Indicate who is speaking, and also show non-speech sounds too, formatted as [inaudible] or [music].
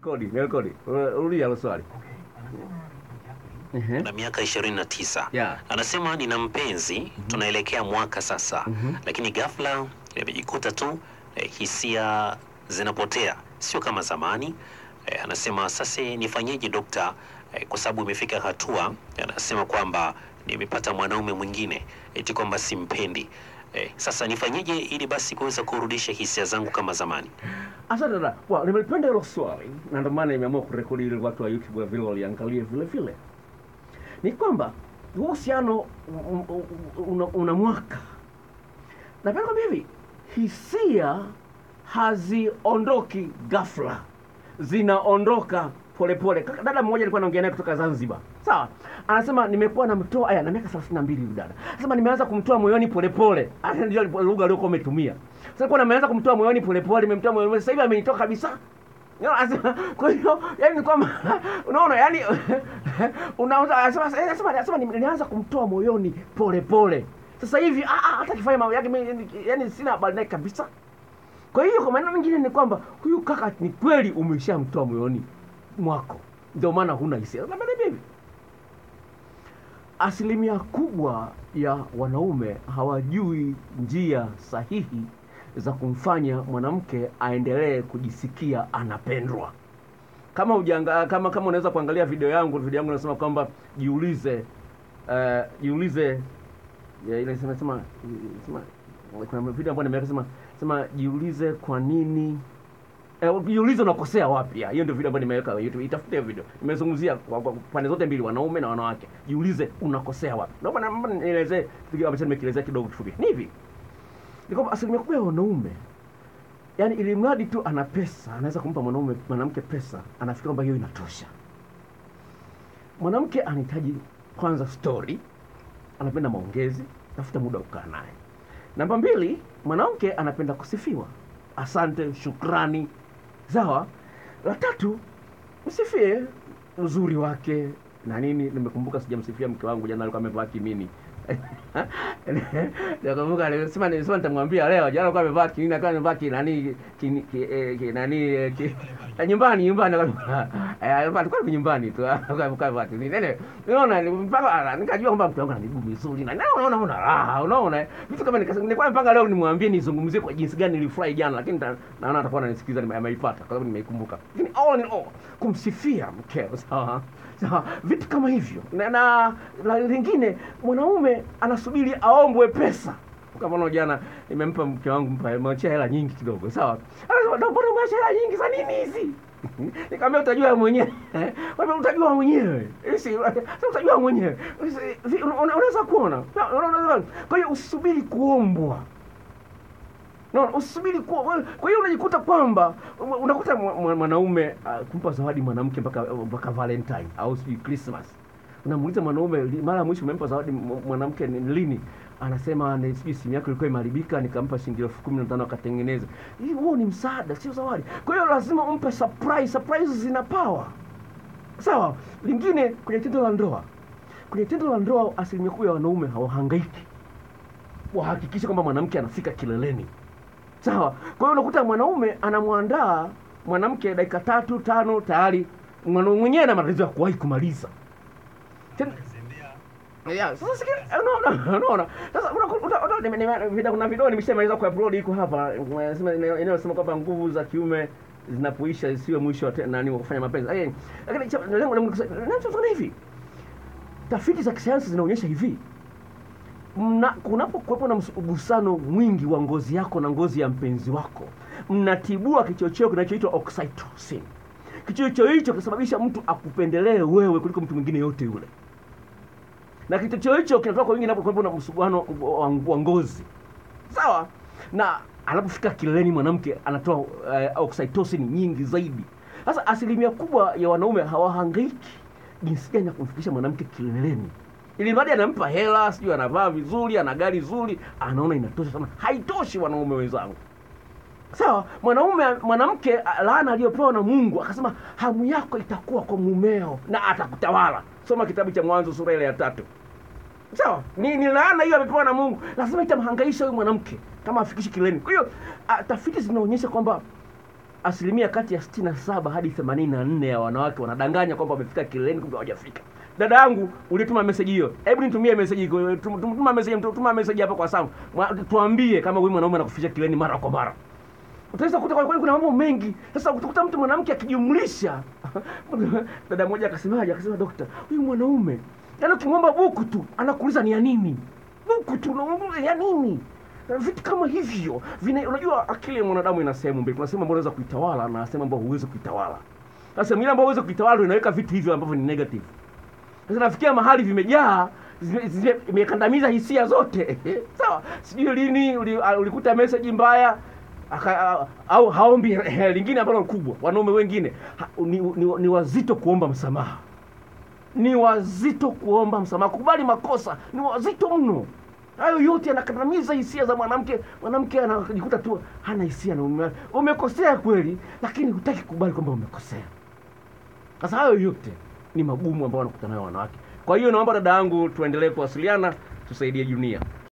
Speaker 1: Kodi, kodi. Rudia hilo swali. Uhum.
Speaker 2: na miaka 29
Speaker 1: Yeah.
Speaker 2: anasema nina mpenzi tunaelekea mwaka sasa lakini ghafla imejikuta tu eh, hisia zinapotea sio kama zamani eh, anasema sasa nifanyeje dokta eh, kwa sababu imefika hatua anasema kwamba nimepata mwanaume mwingine eti kwamba simpendi eh, sasa nifanyeje ili basi kuweza kurudisha hisia zangu kama zamani
Speaker 1: Asante dada. Well, nimelipenda hilo swali na ndio maana nimeamua kurekodi ili watu wa YouTube vile waliangalie vile vile. Ni kwamba uhusiano una, una mwaka. Napenda kwamba hivi, hisia haziondoki ghafla, zinaondoka polepole. Kaka- Dada mmoja alikuwa anaongea naye kutoka Zanzibar, sawa, anasema nimekuwa namtoa aya na miaka 32 huyu dada, anasema nimeanza kumtoa moyoni polepole. Hata [laughs] ndio lugha aliyokuwa umetumia. Sasa kwa nimeanza kumtoa moyoni polepole, nimemtoa moyoni, sasa hivi amenitoa kabisa. [laughs] Anasema, Kwa hiyo yani ni kwamba [laughs] unaona yani unaanza anasema anasema anasema nimeanza kumtoa moyoni polepole. Sasa hivi ah, ah, hata kifanya mambo yake yani sina habari naye kabisa. Kwa hiyo kwa maneno mengine ni kwamba huyu kaka ni kweli umeshamtoa moyoni mwako, ndio maana huna hisia. Asilimia kubwa ya wanaume hawajui njia sahihi za kumfanya mwanamke aendelee kujisikia anapendwa. Kama ujanga, kama kama unaweza kuangalia video yangu, video yangu inasema kwamba jiulize, uh, jiulize ya, ile sema sema sema kuna video ambayo nimeweka sema sema jiulize kwa nini Eh, jiulize unakosea wapi. Ya, Hiyo ndio video ambayo nimeweka YouTube. Itafute hiyo video. Nimezungumzia kwa, pande zote mbili, wanaume na wanawake. Jiulize unakosea wapi. Naomba naomba nielezee kile ambacho nimekielezea kidogo kifupi. Ni hivi. Ni kwamba asilimia kubwa ya wanaume yani, ili mradi tu ana pesa, anaweza kumpa mwanaume mwanamke pesa, anafikiri kwamba hiyo inatosha. Mwanamke anahitaji kwanza story, anapenda maongezi, tafuta muda wa kukaa naye. Namba mbili, mwanamke anapenda kusifiwa, asante, shukrani, sawa. La tatu, msifie uzuri wake na nini. Nimekumbuka sijamsifia mke wangu, jana alikuwa amevaa kimini Nakumbuka alisema nilisema nitamwambia leo, jana alikuwa amevaa kinini, akawa amevaa kinani kini- ki- eh, kinani eh, eh, nyumbani nyumbani alikuwa alikuwa nyumbani tu [laughs] alikuwa amevaa kinini. Nene, unaona ni- mpaka ah, nikajua kwamba mtu wangu ana miguu mizuri na naona unaona una raha, unaona vitu kama nikasema nilikuwa mpanga leo nimwambie nizungumzie kwa jinsi gani nilifurahi jana, lakini naona atakuwa ananisikiliza nimeipata kwa sababu nimeikumbuka. Lakini all in all kumsifia mkeo sawa sawa, vitu kama hivyo na, na lingine mwanaume anasubiri aombwe pesa. Kama jana nimempa mke wangu mpa mwachia hela nyingi kidogo sawa? Anasema "Ndio, mbona umeacha hela nyingi? Za nini hizi? [laughs] Nikamwambia utajua mwenyewe. [laughs] Wewe utajua mwenyewe. [laughs] Utajua mwenyewe. Unaweza kuona. Kwa hiyo usubiri kuombwa. No, usubiri kuwa kwa hiyo unajikuta kwamba unakuta mwa- mwa- mwanaume uh, kumpa zawadi mwanamke mpaka mpaka Valentine au sijui Christmas. Unamuuliza mwanaume mara ya mwisho umempa zawadi mwanamke ni lini? Anasema ni sijui simu yako ilikuwa imeharibika nikampa shilingi elfu kumi na tano akatengeneza. Hii huo ni msaada, sio zawadi. Kwa hiyo lazima umpe surprise. Surprise zina power. Sawa. Lingine kwenye tendo la ndoa. Kwenye tendo la ndoa asilimia kubwa ya wanaume hawahangaiki wahakikishe kwamba mwanamke anafika kileleni sawa kwa hiyo unakuta mwanaume anamwandaa mwanamke dakika tatu tano tayari mwanaume mwenyewe ana matatizo ya kuwahi kumaliza Ten- Yeah, sasa sikia, [laughs] unaona. Sasa kuna video nimeshamaliza kuupload iko hapa. Nasema inayosema kwamba nguvu za kiume zinapoisha isiwe mwisho wa nani kufanya mapenzi. Lakini lengo langu ninachofanya hivi. Tafiti za kisayansi zinaonyesha hivi. Kunapokuwepo na mgusano mwingi wa ngozi yako na ngozi ya mpenzi wako, mnatibua kichocheo kinachoitwa oxytocin. Kichocheo hicho kinasababisha mtu akupendelee wewe kuliko mtu mwingine yote yule, na kichocheo hicho kinatoka kwa wingi inapokuwepo na msuguano wa, wa ngozi, sawa. Na anapofika kileleni mwanamke anatoa uh, oxytocin nyingi zaidi. Sasa asilimia kubwa ya wanaume hawahangaiki jinsi gani ya kumfikisha mwanamke kileleni ili mradi anampa hela, sijui anavaa vizuri, ana gari zuri, anaona inatosha sana. Haitoshi wanaume wenzangu. Sawa, mwanaume mwanamke, laana aliyopewa na Mungu, akasema hamu yako itakuwa kwa mumeo na atakutawala. Soma kitabu cha Mwanzo sura ile ya tatu. Sawa, ni, ni laana hiyo amepewa na Mungu, lazima itamhangaisha huyu mwanamke kama afikishi kileni. Kwa hiyo tafiti zinaonyesha kwamba asilimia kati ya 67 hadi 84 ya wanawake wanadanganya kwamba wamefika kileleni kumbe hawajafika. Dada yangu ulituma message hiyo. Hebu nitumie message hiyo. Tum- tum- tuma message tuma message hapa kwa Sam tuambie kama huyu mwanaume anakufikisha kileleni mara kwa mara. Utaweza kukuta kwa kweli kuna mambo mengi. Sasa utakuta mtu mwanamke akijumlisha. [laughs] Dada mmoja akasemaje akasema dokta huyu mwanaume yaani ukimwomba buku tu anakuuliza ni ya nini? Buku tu unamuuliza ya nini? Vitu kama hivyo vina unajua akili ya mwanadamu ina sehemu mbili. Kuna sehemu ambayo unaweza kuitawala na sehemu ambayo huwezi kuitawala. Sasa ile ambayo huwezi kuitawala ndio inaweka vitu hivyo ambavyo ni negative. Sasa nafikia mahali vimejaa imekandamiza hisia zote. [laughs] Sawa sijui lini ulikuta message mbaya aka, au haombi lingine ambalo kubwa wanaume wengine. Ha, ni, ni, ni wazito kuomba msamaha ni wazito kuomba msamaha kukubali makosa ni wazito mno. Hayo yote yanakandamiza hisia za mwanamke. Mwanamke anajikuta tu hana hisia na ume, umekosea kweli lakini hutaki kukubali kwamba umekosea. Sasa hayo yote ni magumu ambayo wanakutana nayo wanawake. Kwa hiyo naomba dada yangu tuendelee kuwasiliana tusaidie dunia